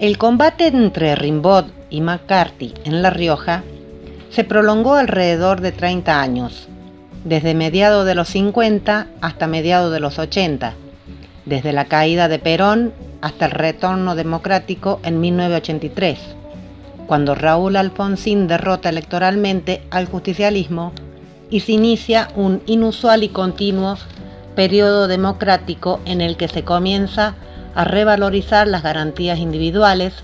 El combate entre Rimbaud y McCarthy en La Rioja se prolongó alrededor de 30 años, desde mediados de los 50 hasta mediados de los 80, desde la caída de Perón hasta el retorno democrático en 1983, cuando Raúl Alfonsín derrota electoralmente al justicialismo y se inicia un inusual y continuo periodo democrático en el que se comienza a revalorizar las garantías individuales,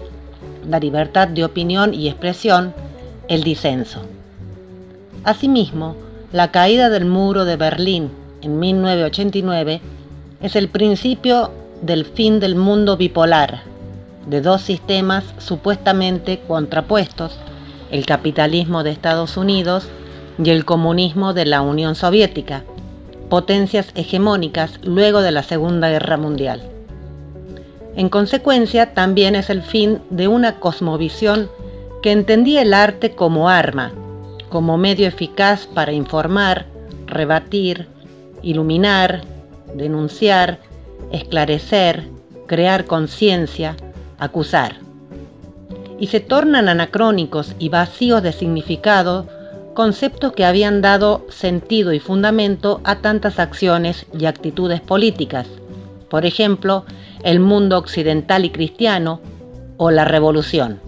la libertad de opinión y expresión, el disenso. Asimismo, la caída del muro de Berlín en 1989 es el principio del fin del mundo bipolar, de dos sistemas supuestamente contrapuestos, el capitalismo de Estados Unidos y el comunismo de la Unión Soviética, potencias hegemónicas luego de la Segunda Guerra Mundial. En consecuencia, también es el fin de una cosmovisión que entendía el arte como arma, como medio eficaz para informar, rebatir, iluminar, denunciar, esclarecer, crear conciencia, acusar. Y se tornan anacrónicos y vacíos de significado conceptos que habían dado sentido y fundamento a tantas acciones y actitudes políticas. Por ejemplo, el mundo occidental y cristiano o la revolución.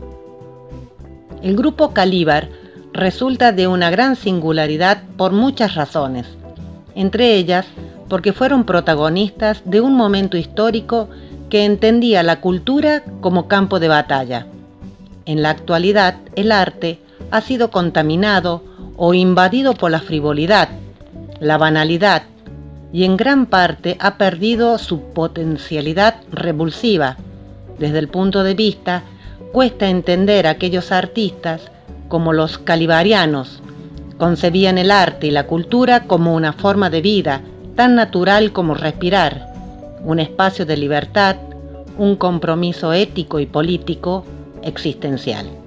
El grupo Calíbar resulta de una gran singularidad por muchas razones, entre ellas porque fueron protagonistas de un momento histórico que entendía la cultura como campo de batalla. En la actualidad, el arte ha sido contaminado o invadido por la frivolidad, la banalidad, y en gran parte ha perdido su potencialidad revulsiva. Desde el punto de vista, cuesta entender a aquellos artistas como los calibarianos. Concebían el arte y la cultura como una forma de vida tan natural como respirar, un espacio de libertad, un compromiso ético y político existencial.